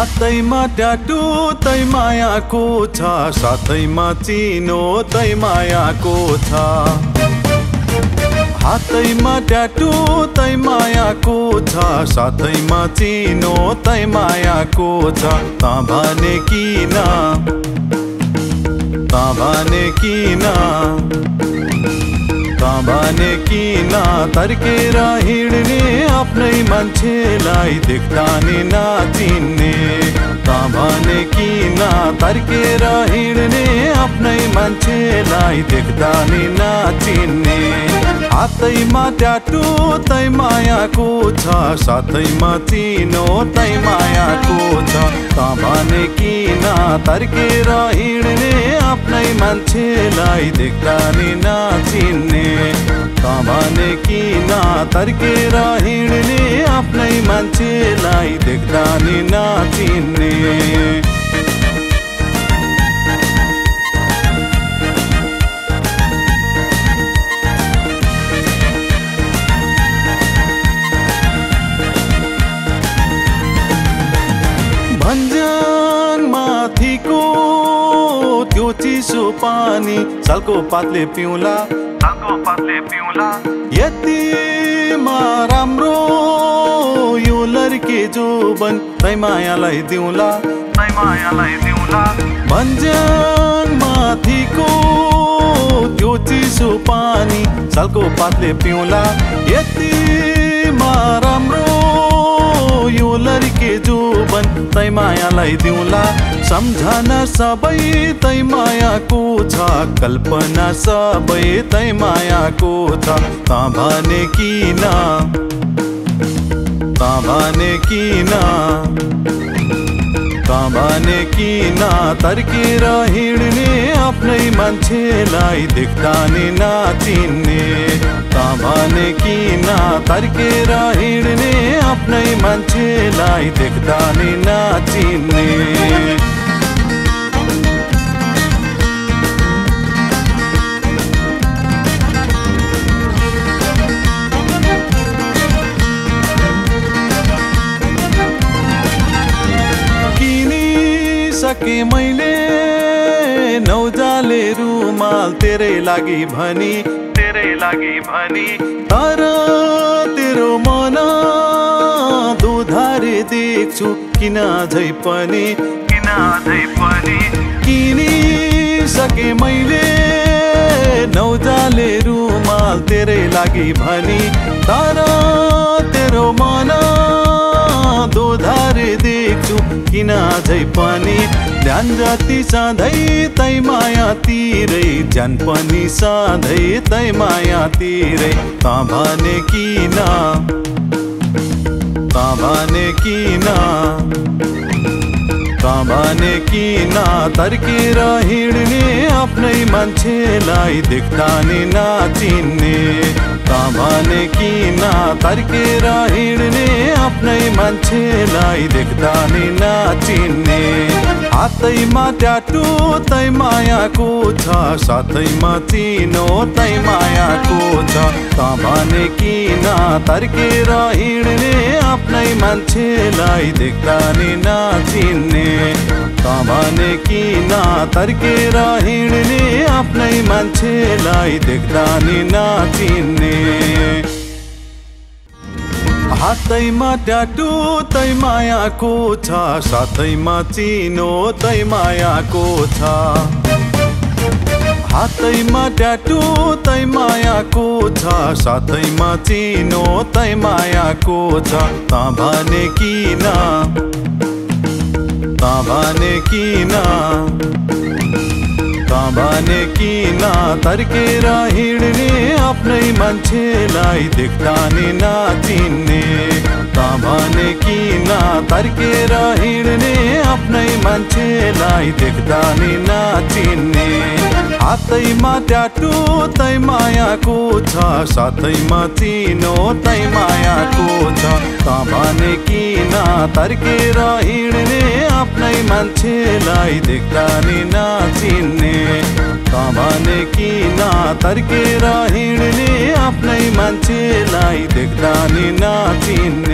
हातैमा tattoo तै मायाको छ। साथैमा चिनो तै मायाको छ। हातैमा ट्याटु तै मायाको छ। साथैमा चिनो तै मायाको छ। ता भने किन? ता भने किन? ता भने किन? तर्केर हिँड्ने मान्छेलाई देख्दा नि नाचिन्ने ता भने किन तर्केर हिँड्ने आफ्नै मान्छेलाई देख्दा नि नाचिन्ने हातैमा ट्याटु तै मायाको छ साथैमा चिनो तै मायाको छ। त भने किन तर्केर हिँड्ने आफ्नै मान्छेलाई देख्दा नि नाचिन्ने त भने किन तर्केर हिँड्ने देख्दा नि नाचिन्ने भन्ज्याङ माथिको त्यो चिसो पानी सालको पातले पिउला। सालको पातले पिउला। यतिमा राम्रो यो लर्के जोबन तै मायालाई दिउला तै मायालाई दिउला भन्ज्याङ माथिको त्यो चिसो पानी सालको पातले पिउला यतिमा राम्रो यो लर्के जोबन तै मायालाई दिउला सम्झना सबै तै मायाको छ कल्पना सबै तै मायाको छ त भने किन? भने किन त भने किन तर्केर हिँड्ने आफ्नै मान्छेलाई देख्दा नि। नाचिन्ने त भने किन तर्केर हिँड्ने आफ्नै मान्छेलाई देख्दा नि। नाचिन्ने किनिसके मैले नौजाले रुमाल तेरै लागि भनी तेरै लागि भनी। तर तेरो मन दुधारे देख्छु किन झै पनि। किन अझै पनि। किनिसके मैले नौजाले रुमाल तेरै लागि भनी तर तेरो मन देख्छु किन झै पनि ध्यान जति सधैँ तै माया तिरै ज्यान पनि सधैँ तै माया तिरै। त भने किन? त भने किन? भने किन तर्केर हिँड्ने आफ्नै मान्छेलाई देख्दा नि नाचिन्ने त भने किन तर्केर हिँड्ने आफ्नै मान्छेलाई देख्दा नि नाचिन्ने हातैमा ट्याटु तै मायाको छ साथैमा चिनो तै मायाको छ त भने किन तर्केर हिँड्ने? आफ्नै मान्छेलाई देख्दा नि नाचिन्ने। त भने किन तर्केर हिँड्ने? आफ्नै मान्छेलाई देख्दा नि नाचिन्ने। हातैमा ट्याटु तै मायाको छ। साथैमा चिनो तै मायाको छ। हातैमा ट्याटु तै मायाको छ। साथैमा चिनो तै मायाको छ। त भने किन? त भने किन? भने किन तर्केर हिँड्ने आफ्नै मान्छेलाई देख्दा नि नाचिन्ने त भने किन तर्केर हिँड्ने आफ्नै मान्छेलाई देख्दा नि नाचिन्ने हातैमा ट्याटु तै मायाको छ साथैमा चिनो तै मायाको छ त भने किन तर्केर हिँड्ने आफ्नै मान्छेलाई देख्दा नि नाचिन्ने तर्केर हिँड्ने आफ्नै मान्छेलाई देख्दा नि नाचिन्ने